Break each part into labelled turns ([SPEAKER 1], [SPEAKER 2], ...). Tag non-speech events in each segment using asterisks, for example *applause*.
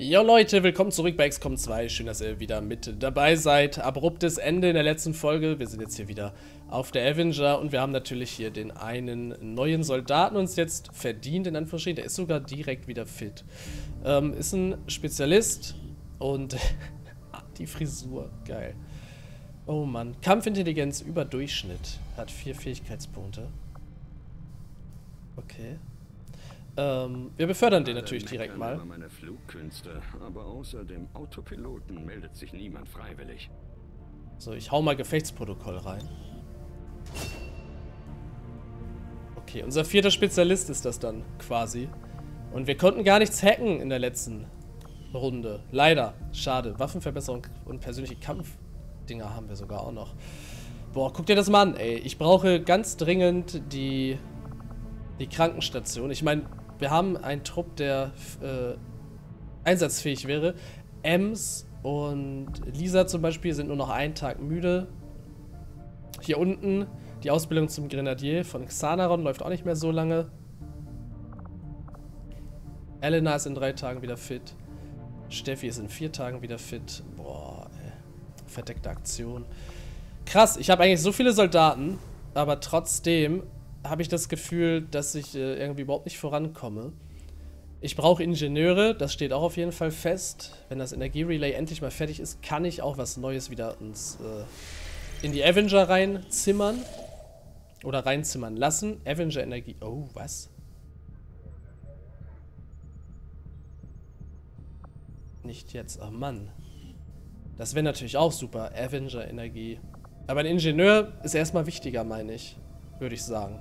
[SPEAKER 1] Jo Leute, willkommen zurück bei XCOM 2. Schön, dass ihr wieder mit dabei seid. Abruptes Ende in der letzten Folge. Wir sind jetzt hier wieder auf der Avenger und wir haben natürlich hier den einen neuen Soldaten uns jetzt verdient, in Anführungsstrichen. Der ist sogar direkt wieder fit. Ähm, ist ein Spezialist und *laughs* die Frisur, geil. Oh Mann, Kampfintelligenz über Durchschnitt. Hat vier Fähigkeitspunkte. Okay. Ähm, wir befördern den natürlich direkt mal.
[SPEAKER 2] Meine Flugkünste, aber außer dem Autopiloten meldet sich niemand freiwillig.
[SPEAKER 1] So, ich hau mal Gefechtsprotokoll rein. Okay, unser vierter Spezialist ist das dann quasi. Und wir konnten gar nichts hacken in der letzten Runde. Leider. Schade. Waffenverbesserung und persönliche Kampfdinger haben wir sogar auch noch. Boah, guck dir das mal an, ey. Ich brauche ganz dringend die, die Krankenstation. Ich meine, wir haben einen Trupp, der äh, einsatzfähig wäre. Ems und Lisa zum Beispiel sind nur noch einen Tag müde. Hier unten die Ausbildung zum Grenadier von Xanaron läuft auch nicht mehr so lange. Elena ist in drei Tagen wieder fit. Steffi ist in vier Tagen wieder fit. Boah, ey. Verdeckte Aktion. Krass, ich habe eigentlich so viele Soldaten, aber trotzdem habe ich das Gefühl, dass ich äh, irgendwie überhaupt nicht vorankomme. Ich brauche Ingenieure, das steht auch auf jeden Fall fest. Wenn das Energierelay endlich mal fertig ist, kann ich auch was Neues wieder ins, äh, in die Avenger reinzimmern. Oder reinzimmern lassen. Avenger Energie. Oh, was? Nicht jetzt. Oh Mann. Das wäre natürlich auch super. Avenger Energie. Aber ein Ingenieur ist erstmal wichtiger, meine ich. Würde ich sagen.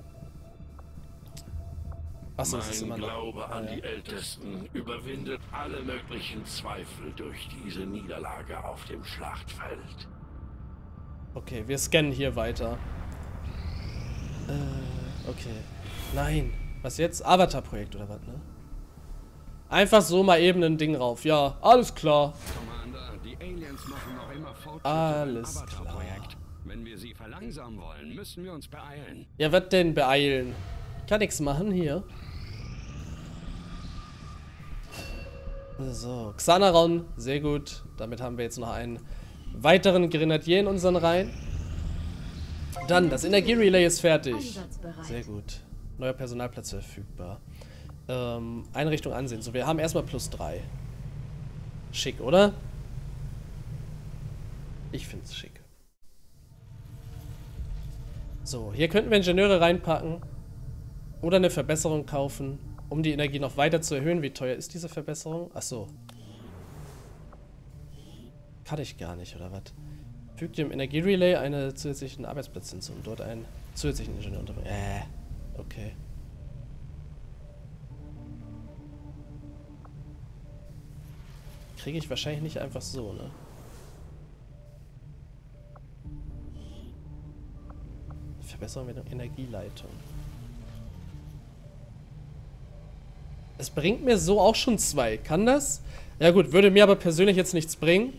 [SPEAKER 2] Achso, das ist immer noch. Glaube an ja. die Ältesten überwindet alle möglichen Zweifel durch diese Niederlage auf dem Schlachtfeld.
[SPEAKER 1] Okay, wir scannen hier weiter. Äh, okay. Nein. Was jetzt? Avatar-Projekt oder was, ne? Einfach so mal eben ein Ding rauf. Ja, alles klar. Commander, die Aliens machen noch immer Fortschritte Alles klar.
[SPEAKER 2] Wenn wir sie verlangsamen wollen, müssen wir uns beeilen.
[SPEAKER 1] Ja, was denn beeilen? Kann nichts machen hier. So, Xanaron, sehr gut. Damit haben wir jetzt noch einen weiteren Grenadier in unseren Reihen. Dann, das Energierelay ist fertig. Sehr gut. Neuer Personalplatz verfügbar. Ähm, Einrichtung ansehen. So, wir haben erstmal plus 3. Schick, oder? Ich finde es schick. So, hier könnten wir Ingenieure reinpacken. Oder eine Verbesserung kaufen um die Energie noch weiter zu erhöhen. Wie teuer ist diese Verbesserung? Achso. Kann ich gar nicht, oder was? Fügt dem Energierelay einen zusätzlichen Arbeitsplatz hinzu und dort einen zusätzlichen Ingenieur unterbringen. Äh, okay. Kriege ich wahrscheinlich nicht einfach so, ne? Verbesserung mit der Energieleitung. Es bringt mir so auch schon zwei. Kann das? Ja gut, würde mir aber persönlich jetzt nichts bringen,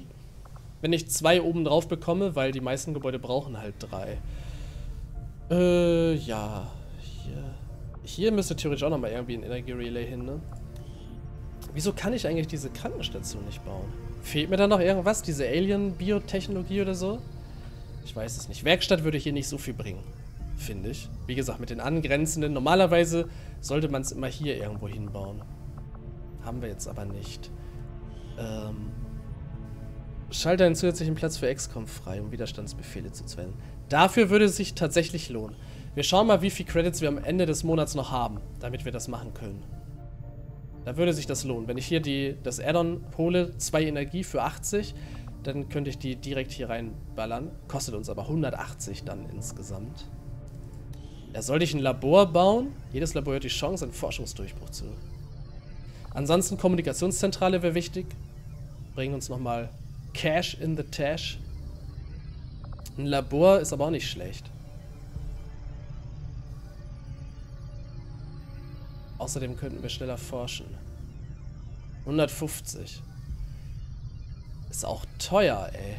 [SPEAKER 1] wenn ich zwei oben drauf bekomme, weil die meisten Gebäude brauchen halt drei. Äh, ja. Hier. Hier müsste theoretisch auch nochmal irgendwie ein Energierelay hin, ne? Wieso kann ich eigentlich diese Krankenstation nicht bauen? Fehlt mir da noch irgendwas? Diese Alien-Biotechnologie oder so? Ich weiß es nicht. Werkstatt würde hier nicht so viel bringen finde ich. Wie gesagt, mit den angrenzenden. Normalerweise sollte man es immer hier irgendwo hinbauen. Haben wir jetzt aber nicht. Ähm, schalte einen zusätzlichen Platz für XCOM frei, um Widerstandsbefehle zu zwellen. Dafür würde es sich tatsächlich lohnen. Wir schauen mal, wie viele Credits wir am Ende des Monats noch haben, damit wir das machen können. Da würde sich das lohnen. Wenn ich hier die, das Addon hole, 2 Energie für 80, dann könnte ich die direkt hier reinballern. Kostet uns aber 180 dann insgesamt. Ja, sollte ich ein Labor bauen? Jedes Labor hat die Chance, einen Forschungsdurchbruch zu. Ansonsten Kommunikationszentrale wäre wichtig. Bringen uns nochmal Cash in the Tash. Ein Labor ist aber auch nicht schlecht. Außerdem könnten wir schneller forschen. 150. Ist auch teuer, ey.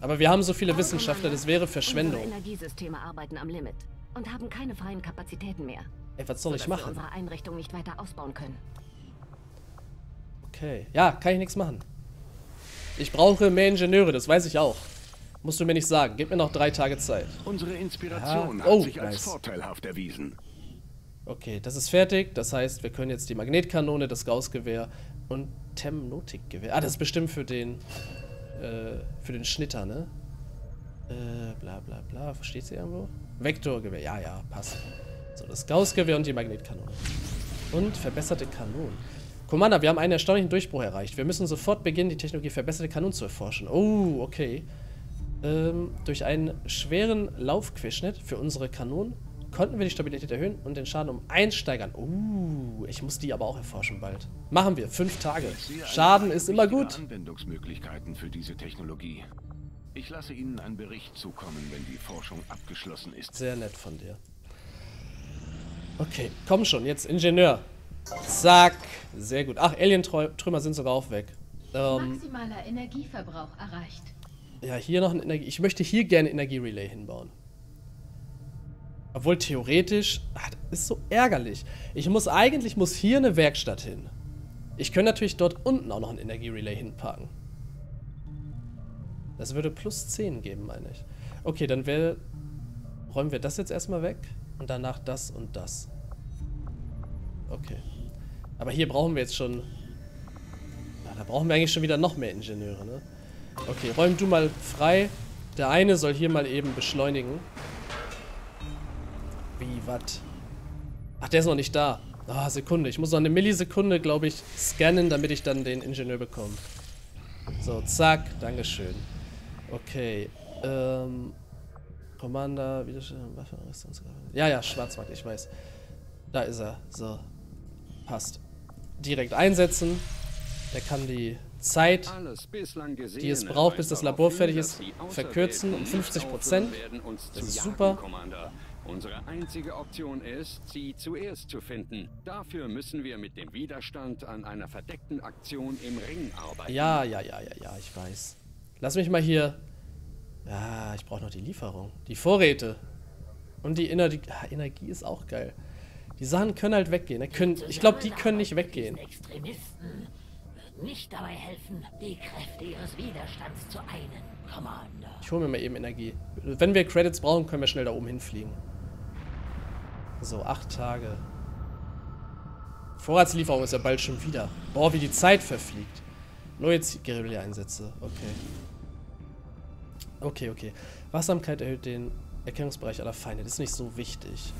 [SPEAKER 1] Aber wir haben so viele Wissenschaftler, das wäre Verschwendung.
[SPEAKER 3] Unsere Energiesysteme arbeiten am Limit und haben keine freien Kapazitäten mehr.
[SPEAKER 1] Ey, was soll ich machen?
[SPEAKER 3] Wir unsere Einrichtung nicht weiter ausbauen können.
[SPEAKER 1] Okay. Ja, kann ich nichts machen. Ich brauche mehr Ingenieure, das weiß ich auch. Musst du mir nicht sagen. Gib mir noch drei Tage Zeit.
[SPEAKER 2] Unsere Inspiration
[SPEAKER 1] Ja.
[SPEAKER 2] hat
[SPEAKER 1] Oh,
[SPEAKER 2] sich als
[SPEAKER 1] nice.
[SPEAKER 2] vorteilhaft erwiesen.
[SPEAKER 1] Okay, das ist fertig. Das heißt, wir können jetzt die Magnetkanone, das Gaussgewehr und Temnotikgewehr. Ah, das ist bestimmt für den äh, für den Schnitter, ne? Äh, bla bla bla. Versteht sie irgendwo? Vektorgewehr. Ja, ja, passt. So, das Gaussgewehr und die Magnetkanone. Und verbesserte Kanonen. Commander, wir haben einen erstaunlichen Durchbruch erreicht. Wir müssen sofort beginnen, die Technologie verbesserte Kanonen zu erforschen. Oh, okay. Ähm, durch einen schweren Laufquerschnitt für unsere Kanonen konnten wir die Stabilität erhöhen und den Schaden um 1 steigern. Uh, ich muss die aber auch erforschen bald. Machen wir. Fünf Tage. Schaden ist immer gut.
[SPEAKER 2] Anwendungsmöglichkeiten für diese Technologie. Ich lasse Ihnen einen Bericht zukommen, wenn die Forschung abgeschlossen ist.
[SPEAKER 1] Sehr nett von dir. Okay, komm schon, jetzt Ingenieur. Zack. Sehr gut. Ach, Alien-Trümmer sind sogar auch weg. Ähm,
[SPEAKER 4] Maximaler Energieverbrauch erreicht.
[SPEAKER 1] ja, hier noch ein Energie... Ich möchte hier gerne Energierelay hinbauen. Obwohl theoretisch... Ach, das ist so ärgerlich. Ich muss eigentlich... muss hier eine Werkstatt hin. Ich könnte natürlich dort unten auch noch ein Energierelay hinpacken. Das würde plus 10 geben, meine ich. Okay, dann wär, räumen wir das jetzt erstmal weg. Und danach das und das. Okay. Aber hier brauchen wir jetzt schon... Ja, da brauchen wir eigentlich schon wieder noch mehr Ingenieure, ne? Okay, räum du mal frei. Der eine soll hier mal eben beschleunigen. Wie, wat? Ach, der ist noch nicht da. Ah, Sekunde. Ich muss noch eine Millisekunde, glaube ich, scannen, damit ich dann den Ingenieur bekomme. So, zack. Dankeschön. Okay. Ähm... Commander, Widerstand, Waffe, Rüstungs- Ja, ja, Schwarzmarkt, ich weiß. Da ist er. So. Passt. Direkt einsetzen. Der kann die Zeit die es braucht, bis das Labor fertig ist, verkürzen um
[SPEAKER 5] Auserwählten
[SPEAKER 1] 50
[SPEAKER 5] nicht
[SPEAKER 1] Prozent.
[SPEAKER 5] aufhören werden, uns
[SPEAKER 1] Das
[SPEAKER 5] zu
[SPEAKER 1] ist super.
[SPEAKER 5] Commander. Unsere einzige Option ist, sie zuerst zu finden. Dafür müssen wir mit dem Widerstand an einer verdeckten Aktion im Ring arbeiten.
[SPEAKER 1] Ja, ja, ja, ja, ja, ich weiß. Lass mich mal hier. Ja, ich brauche noch die Lieferung. Die Vorräte. Und die Energie. Ah, Energie ist auch geil. Die Sachen können halt weggehen. ne? Können, ich glaube, die können nicht weggehen.
[SPEAKER 6] Extremisten wird nicht dabei helfen, die Kräfte ihres Widerstands zu einen, Commander.
[SPEAKER 1] Ich hole mir mal eben Energie. Wenn wir Credits brauchen, können wir schnell da oben hinfliegen. So, acht Tage. Vorratslieferung ist ja bald schon wieder. Boah, wie die Zeit verfliegt. Neue Guerilla-Einsätze. Okay. Okay, okay. Wachsamkeit erhöht den Erkennungsbereich aller Feinde. Das ist nicht so wichtig.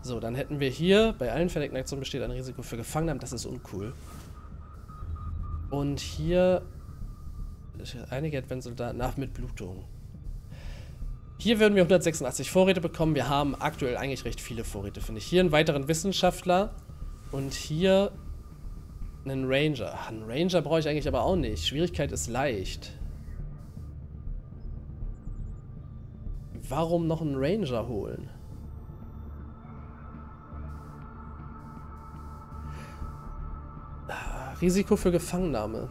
[SPEAKER 1] So, dann hätten wir hier, bei allen verdeckten Aktionen besteht ein Risiko für Gefangene. Das ist uncool. Und hier einige Advent-Soldaten nach mit Blutung. Hier würden wir 186 Vorräte bekommen. Wir haben aktuell eigentlich recht viele Vorräte, finde ich. Hier einen weiteren Wissenschaftler und hier einen Ranger. Einen Ranger brauche ich eigentlich aber auch nicht. Schwierigkeit ist leicht. Warum noch einen Ranger holen? Ah, Risiko für Gefangennahme.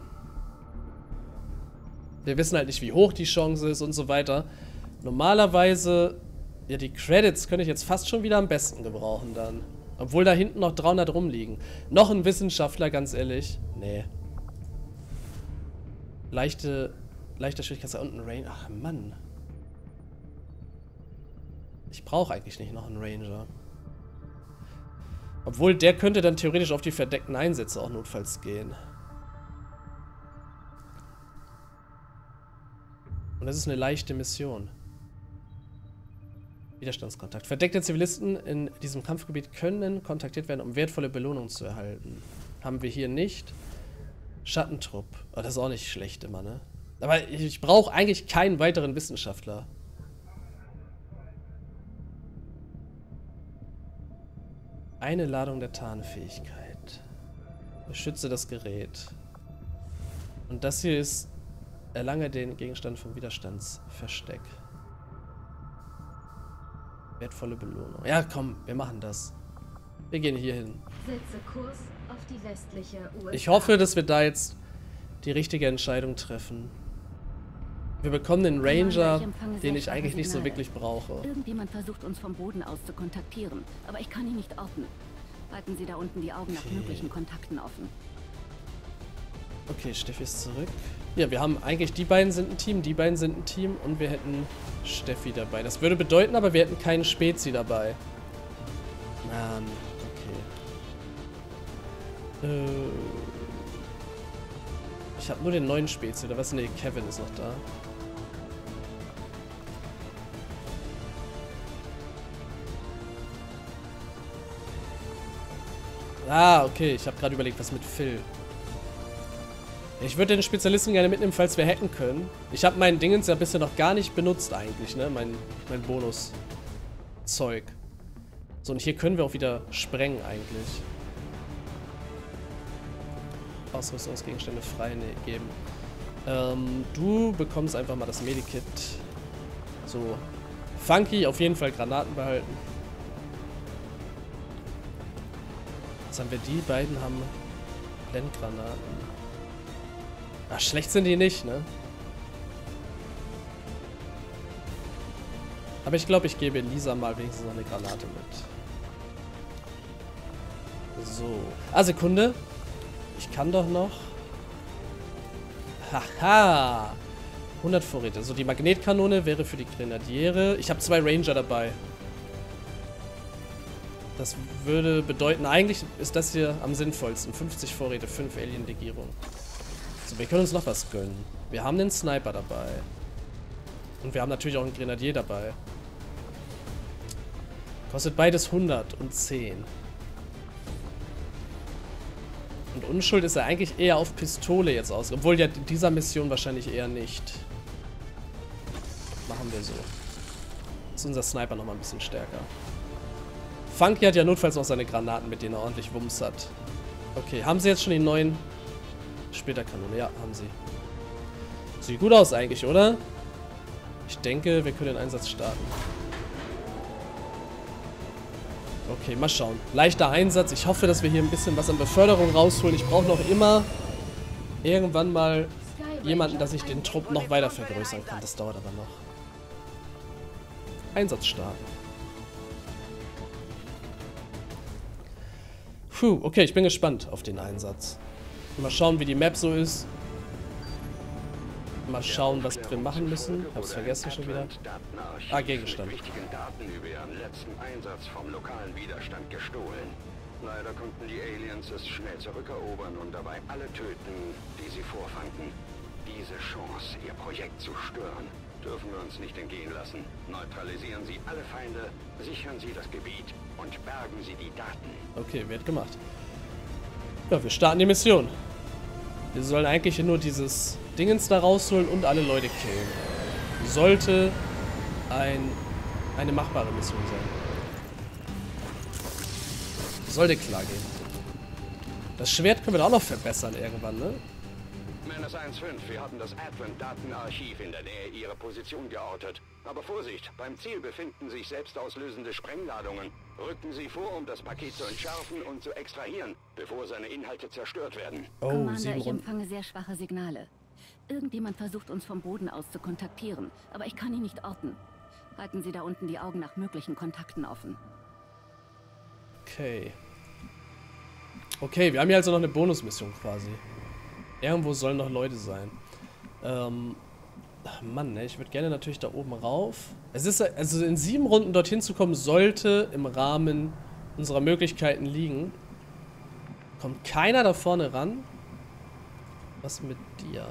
[SPEAKER 1] Wir wissen halt nicht, wie hoch die Chance ist und so weiter. Normalerweise, ja, die Credits könnte ich jetzt fast schon wieder am besten gebrauchen dann. Obwohl da hinten noch 300 rumliegen. Noch ein Wissenschaftler, ganz ehrlich. Nee. Leichte, leichter Schwierigkeitsgrad und ein Ranger. Ach, Mann. Ich brauche eigentlich nicht noch einen Ranger. Obwohl, der könnte dann theoretisch auf die verdeckten Einsätze auch notfalls gehen. Und das ist eine leichte Mission. Widerstandskontakt. Verdeckte Zivilisten in diesem Kampfgebiet können kontaktiert werden, um wertvolle Belohnungen zu erhalten. Haben wir hier nicht. Schattentrupp. Oh, das ist auch nicht schlecht immer, ne? Aber ich, ich brauche eigentlich keinen weiteren Wissenschaftler. Eine Ladung der Tarnfähigkeit. Beschütze das Gerät. Und das hier ist Erlange den Gegenstand vom Widerstandsversteck. Wertvolle Belohnung. Ja, komm, wir machen das. Wir gehen hier hin.
[SPEAKER 4] Setze Kurs auf die westliche USA.
[SPEAKER 1] Ich hoffe, dass wir da jetzt die richtige Entscheidung treffen. Wir bekommen den Ranger, den ich eigentlich nicht so wirklich brauche.
[SPEAKER 3] Irgendjemand versucht uns vom Boden aus zu kontaktieren, aber ich kann ihn nicht orten. Halten Sie da unten die Augen nach
[SPEAKER 1] Okay.
[SPEAKER 3] möglichen Kontakten offen.
[SPEAKER 1] Okay, Steffi ist zurück. Ja, wir haben eigentlich, die beiden sind ein Team, die beiden sind ein Team und wir hätten Steffi dabei. Das würde bedeuten, aber wir hätten keinen Spezi dabei. Mann, okay. Äh, ich habe nur den neuen Spezi, oder was? Ne, Kevin ist noch da. Ah, okay. Ich habe gerade überlegt, was mit Phil. Ich würde den Spezialisten gerne mitnehmen, falls wir hacken können. Ich habe meinen Dingens ja bisher noch gar nicht benutzt eigentlich, ne? Mein, mein Bonus-Zeug. So, und hier können wir auch wieder sprengen eigentlich. Ausrüstungsgegenstände frei ne, geben. Ähm, du bekommst einfach mal das Medikit. So. Funky, auf jeden Fall Granaten behalten. Was haben wir? Die beiden haben Blendgranaten. Ach, schlecht sind die nicht, ne? Aber ich glaube, ich gebe Lisa mal wenigstens noch eine Granate mit. So. Ah, Sekunde. Ich kann doch noch... Haha. 100 Vorräte. So, die Magnetkanone wäre für die Grenadiere. Ich habe zwei Ranger dabei. Das würde bedeuten, eigentlich ist das hier am sinnvollsten. 50 Vorräte, 5 Alien-Legierungen. So, wir können uns noch was gönnen. Wir haben den Sniper dabei. Und wir haben natürlich auch einen Grenadier dabei. Kostet beides 110. Und Unschuld ist er eigentlich eher auf Pistole jetzt aus. Obwohl ja dieser Mission wahrscheinlich eher nicht. Machen wir so. Ist unser Sniper nochmal ein bisschen stärker. Funky hat ja notfalls noch seine Granaten, mit denen er ordentlich Wumms hat. Okay, haben sie jetzt schon die neuen Splitterkanone? Ja, haben sie. Sieht gut aus eigentlich, oder? Ich denke, wir können den Einsatz starten. Okay, mal schauen. Leichter Einsatz. Ich hoffe, dass wir hier ein bisschen was an Beförderung rausholen. Ich brauche noch immer irgendwann mal jemanden, dass ich den Trupp noch weiter vergrößern kann. Das dauert aber noch. Einsatz starten. Puh, okay, ich bin gespannt auf den Einsatz. Mal schauen, wie die Map so ist. Mal schauen, was wir machen müssen. Hab's vergessen schon wieder. Ah, Gegenstand.
[SPEAKER 5] wichtigen Daten über ihren letzten Einsatz vom lokalen Widerstand gestohlen. Leider konnten die Aliens es schnell zurückerobern und dabei alle töten, die sie vorfanden. Diese Chance, ihr Projekt zu stören, dürfen wir uns nicht entgehen lassen. Neutralisieren Sie alle Feinde, sichern Sie das Gebiet und bergen Sie die Daten.
[SPEAKER 1] Okay, wird gemacht. Ja, wir starten die Mission. Wir sollen eigentlich nur dieses Dingens da rausholen und alle Leute killen. Sollte ein, eine machbare Mission sein. Sollte klar gehen. Das Schwert können wir da auch noch verbessern irgendwann, ne?
[SPEAKER 5] Menace 1-5, wir haben das Advent-Datenarchiv in der Nähe Ihrer Position geortet. Aber Vorsicht, beim Ziel befinden sich selbstauslösende Sprengladungen. Rücken Sie vor, um das Paket zu entschärfen und zu extrahieren, bevor seine Inhalte zerstört werden.
[SPEAKER 1] Oh,
[SPEAKER 3] Commander, ich empfange sehr schwache Signale. Irgendjemand versucht uns vom Boden aus zu kontaktieren, aber ich kann ihn nicht orten. Halten Sie da unten die Augen nach möglichen Kontakten offen.
[SPEAKER 1] Okay. Okay, wir haben hier also noch eine Bonusmission quasi. Irgendwo sollen noch Leute sein. Ähm, ach Mann, ne, ich würde gerne natürlich da oben rauf. Es ist, also in sieben Runden dorthin zu kommen, sollte im Rahmen unserer Möglichkeiten liegen. Kommt keiner da vorne ran? Was mit dir?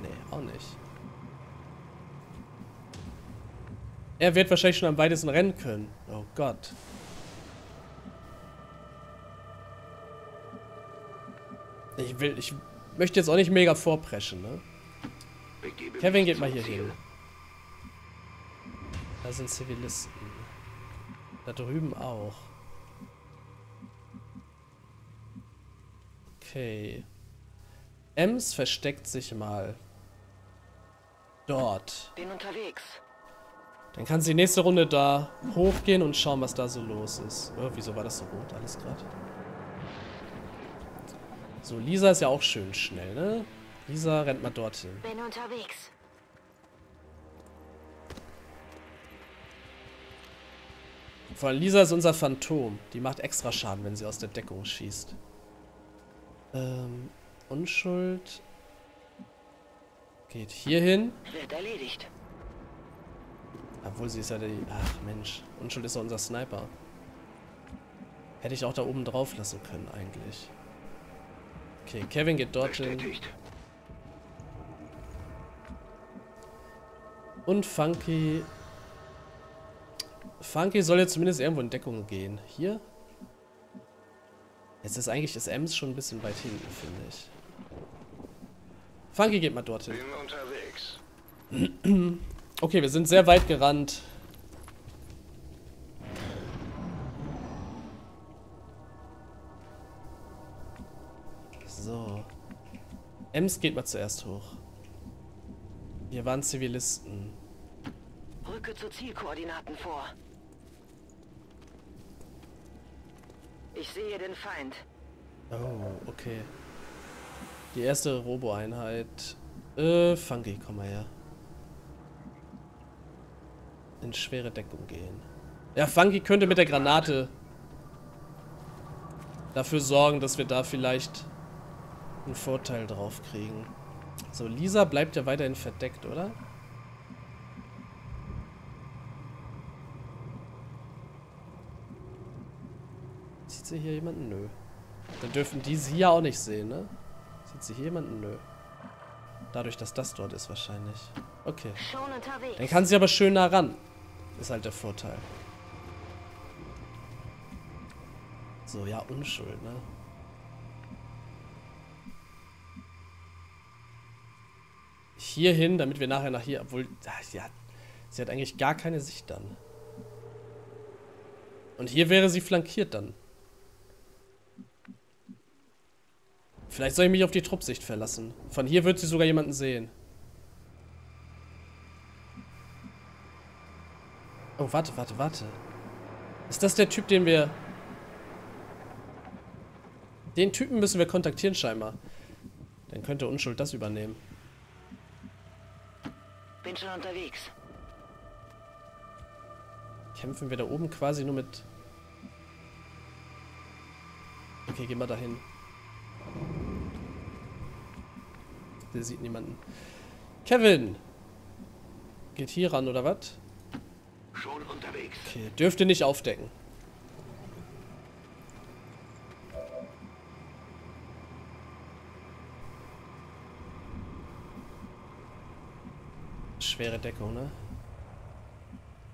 [SPEAKER 1] Nee, auch nicht. Er wird wahrscheinlich schon am weitesten rennen können. Oh Gott. Ich will, ich möchte jetzt auch nicht mega vorpreschen, ne? Kevin geht mal hier hin. Da sind Zivilisten. Da drüben auch. Okay. Ems versteckt sich mal. Dort.
[SPEAKER 6] Bin unterwegs.
[SPEAKER 1] Dann kann sie nächste Runde da hochgehen und schauen, was da so los ist. Oh, wieso war das so rot alles gerade? So, Lisa ist ja auch schön schnell, ne? Lisa rennt mal dorthin.
[SPEAKER 6] Bin unterwegs.
[SPEAKER 1] Vor allem Lisa ist unser Phantom. Die macht extra Schaden, wenn sie aus der Deckung schießt. Ähm, Unschuld geht hier hin.
[SPEAKER 6] Wird erledigt.
[SPEAKER 1] Obwohl sie ist ja die... Ach Mensch, Unschuld ist ja unser Sniper. Hätte ich auch da oben drauf lassen können eigentlich. Okay, Kevin geht dorthin.
[SPEAKER 5] Bestätigt.
[SPEAKER 1] Und Funky... Funky soll jetzt zumindest irgendwo in Deckung gehen. Hier? Jetzt ist eigentlich das Ems schon ein bisschen weit hinten, finde ich. Funky geht mal dorthin. *clears throat* Okay, wir sind sehr weit gerannt. So. Ems geht mal zuerst hoch. Hier waren Zivilisten.
[SPEAKER 6] Rücke zu Zielkoordinaten vor. Ich sehe den Feind.
[SPEAKER 1] Oh, okay. Die erste Robo-Einheit. Äh, Funky, komm mal her. In schwere Deckung gehen. Ja, Funky könnte mit der Granate dafür sorgen, dass wir da vielleicht einen Vorteil drauf kriegen. So, Lisa bleibt ja weiterhin verdeckt, oder? Sieht sie hier jemanden? Nö. Dann dürfen die sie ja auch nicht sehen, ne? Sieht sie hier jemanden? Nö. Dadurch, dass das dort ist wahrscheinlich. Okay. Dann kann sie aber schön nah ran. Ist halt der Vorteil. So, ja, Unschuld, ne? Hier hin, damit wir nachher nach hier, obwohl, sie hat, sie hat eigentlich gar keine Sicht dann. Und hier wäre sie flankiert dann. Vielleicht soll ich mich auf die Truppsicht verlassen. Von hier wird sie sogar jemanden sehen. Oh, warte, warte, warte. Ist das der Typ, den wir... Den Typen müssen wir kontaktieren scheinbar. Dann könnte Unschuld das übernehmen.
[SPEAKER 6] Bin schon unterwegs.
[SPEAKER 1] Kämpfen wir da oben quasi nur mit... Okay, gehen wir dahin. Der sieht niemanden. Kevin! Geht hier ran, oder was?
[SPEAKER 5] Schon unterwegs.
[SPEAKER 1] Okay, dürfte nicht aufdecken. Schwere Deckung, ne?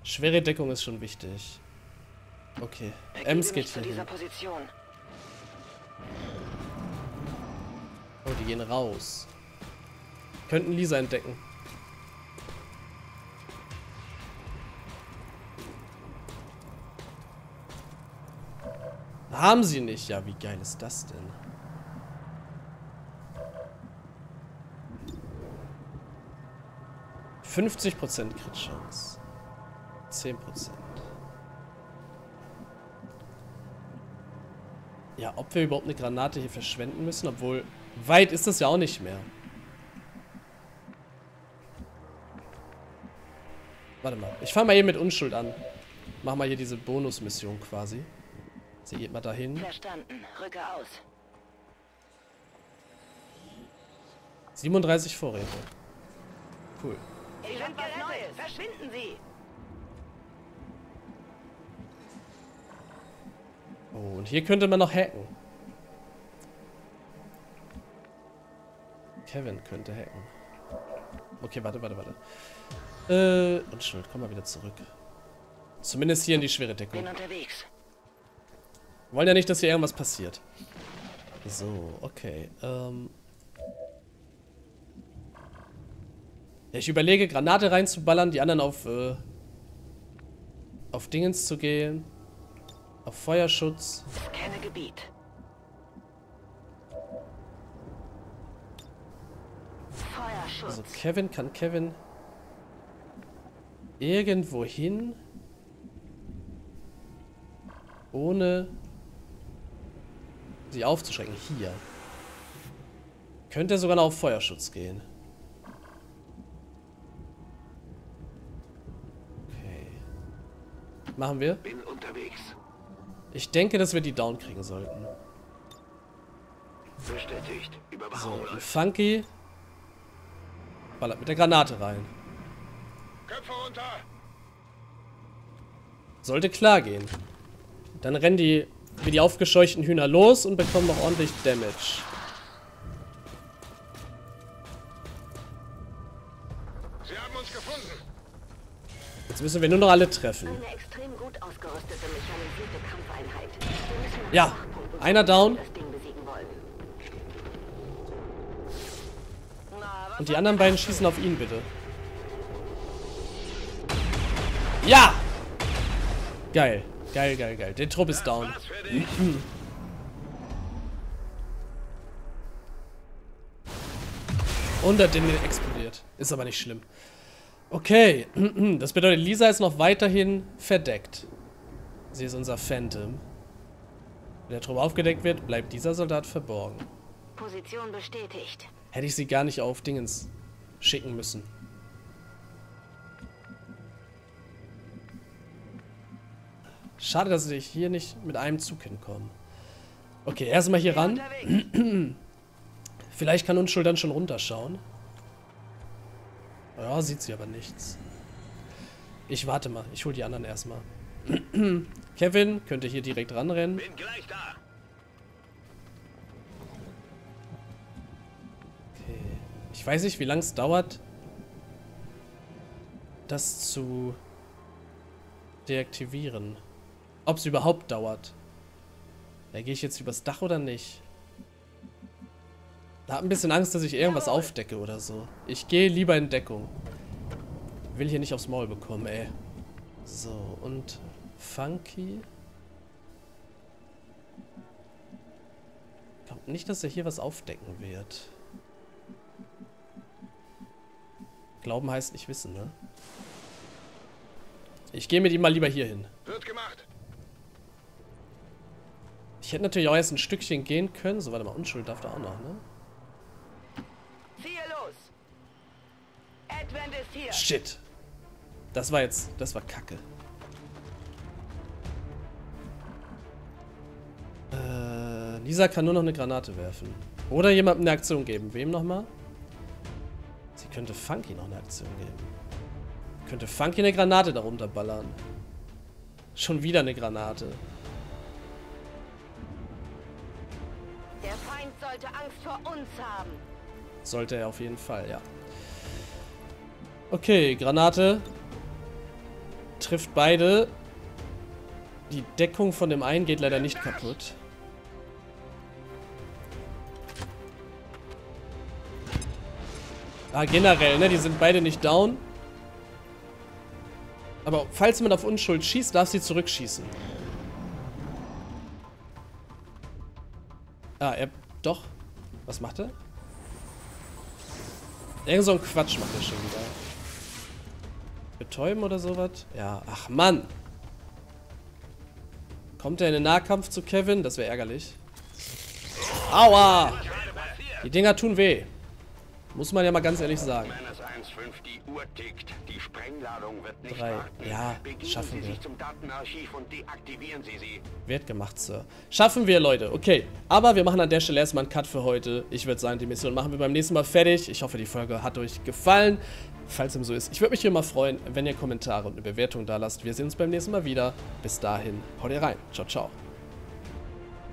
[SPEAKER 1] Schwere Deckung ist schon wichtig. Okay. Ems geht hier hin.
[SPEAKER 6] Position.
[SPEAKER 1] Oh, die gehen raus. Könnten Lisa entdecken. Haben sie nicht. Ja, wie geil ist das denn? Fünfzig Prozent Crit-Chance. Zehn Prozent. Ja, ob wir überhaupt eine Granate hier verschwenden müssen, obwohl weit ist das ja auch nicht mehr. Warte mal, ich fange mal hier mit Unschuld an. Mach mal hier diese Bonusmission quasi. Sie geht mal dahin.
[SPEAKER 6] Verstanden. Rücke aus.
[SPEAKER 1] 37 Vorräte. Cool.
[SPEAKER 6] Ich was Neues. Verschwinden Sie.
[SPEAKER 1] Oh, und hier könnte man noch hacken. Kevin könnte hacken. Okay, warte, warte, warte. Äh, Unschuld, komm mal wieder zurück. Zumindest hier in die schwere Deckung.
[SPEAKER 6] Bin unterwegs.
[SPEAKER 1] Wir wollen ja nicht, dass hier irgendwas passiert. So, okay. Ähm. Ja, ich überlege, Granate reinzuballern, die anderen auf, äh, auf Dingens zu gehen. Auf Feuerschutz.
[SPEAKER 6] Scanne Gebiet.
[SPEAKER 1] Also
[SPEAKER 6] Feuerschutz.
[SPEAKER 1] Kevin, kann Kevin irgendwo hin, ohne sie aufzuschrecken. Hier. Könnte sogar noch auf Feuerschutz gehen. Okay. Machen wir.
[SPEAKER 5] Bin unterwegs.
[SPEAKER 1] Ich denke, dass wir die down kriegen sollten.
[SPEAKER 5] Bestätigt.
[SPEAKER 1] So,
[SPEAKER 5] Überwachung
[SPEAKER 1] und
[SPEAKER 5] läuft.
[SPEAKER 1] Funky ballert mit der Granate rein.
[SPEAKER 2] Köpfe runter!
[SPEAKER 1] Sollte klar gehen. Dann rennen die wie die aufgescheuchten Hühner los und bekommen noch ordentlich Damage.
[SPEAKER 2] Sie haben uns gefunden!
[SPEAKER 1] Jetzt müssen wir nur noch alle treffen.
[SPEAKER 3] Eine extrem gut ausgerüstete mechanisierte Kampfeinheit.
[SPEAKER 1] Ja, einer down. Und die anderen beiden schießen auf ihn, bitte. Ja! Geil. Geil, geil, geil. Der Trupp ist down. Und der Ding explodiert. Ist aber nicht schlimm. Okay. *clears throat* Das bedeutet, Lisa ist noch weiterhin verdeckt. Sie ist unser Phantom. Wenn der Trupp aufgedeckt wird, bleibt dieser Soldat verborgen.
[SPEAKER 3] Position bestätigt.
[SPEAKER 1] Hätte ich sie gar nicht auf Dingens schicken müssen. Schade, dass ich hier nicht mit einem Zug hinkomme. Okay, erstmal hier ran. *clears throat* Vielleicht kann Unschuld dann schon runterschauen. Ja, sieht sie aber nichts. Ich warte mal. Ich hole die anderen erstmal. *clears throat* Kevin könnte hier direkt ranrennen.
[SPEAKER 2] Bin gleich da!
[SPEAKER 1] Okay. Ich weiß nicht, wie lange es dauert, das zu deaktivieren. Ob es überhaupt dauert. Da gehe ich jetzt übers Dach oder nicht? Da hab ein bisschen Angst, dass ich irgendwas aufdecke oder so. Ich gehe lieber in Deckung. Will hier nicht aufs Maul bekommen, ey. So, und Funky. Kommt nicht, dass er hier was aufdecken wird. Glauben heißt nicht wissen, ne? Ich gehe mit ihm mal lieber hier hin. Ich hätte natürlich auch erst ein Stückchen gehen können. So, warte mal, Unschuld darf da auch noch, ne?
[SPEAKER 7] Ziehe los! Ist hier!
[SPEAKER 1] Shit. Das war jetzt, das war kacke. Äh, Lisa kann nur noch eine Granate werfen. Oder jemandem eine Aktion geben. Wem nochmal? Sie könnte Funky noch eine Aktion geben. Könnte Funky eine Granate darunter ballern. Schon wieder eine Granate.
[SPEAKER 7] Sollte Angst vor uns haben.
[SPEAKER 1] Sollte er auf jeden Fall, ja. Okay, Granate. Trifft beide. Die Deckung von dem einen geht leider nicht kaputt. Ah, generell, ne? Die sind beide nicht down. Aber falls man auf Unschuld schießt, darf sie zurückschießen. Ah, er... Doch. Was macht er? Irgend so ein Quatsch macht er schon wieder. Betäuben oder sowas? Ja, ach Mann. Kommt er in den Nahkampf zu Kevin? Das wäre ärgerlich. Aua! Die Dinger tun weh. Muss man ja mal ganz ehrlich sagen.
[SPEAKER 5] Menace 1-5, die Uhr tickt. Die Sprengladung wird nicht
[SPEAKER 1] Drei.
[SPEAKER 5] warten.
[SPEAKER 1] Ja,
[SPEAKER 5] Begeben
[SPEAKER 1] schaffen
[SPEAKER 5] Sie
[SPEAKER 1] wir.
[SPEAKER 5] sich zum Datenarchiv und deaktivieren Sie sie.
[SPEAKER 1] Wird gemacht, Sir. Schaffen wir, Leute. Okay. Aber wir machen an der Stelle erstmal einen Cut für heute. Ich würde sagen, die Mission machen wir beim nächsten Mal fertig. Ich hoffe, die Folge hat euch gefallen. Falls dem so ist, ich würde mich hier mal freuen, wenn ihr Kommentare und eine Bewertung da lasst. Wir sehen uns beim nächsten Mal wieder. Bis dahin, haut ihr rein. Ciao, ciao.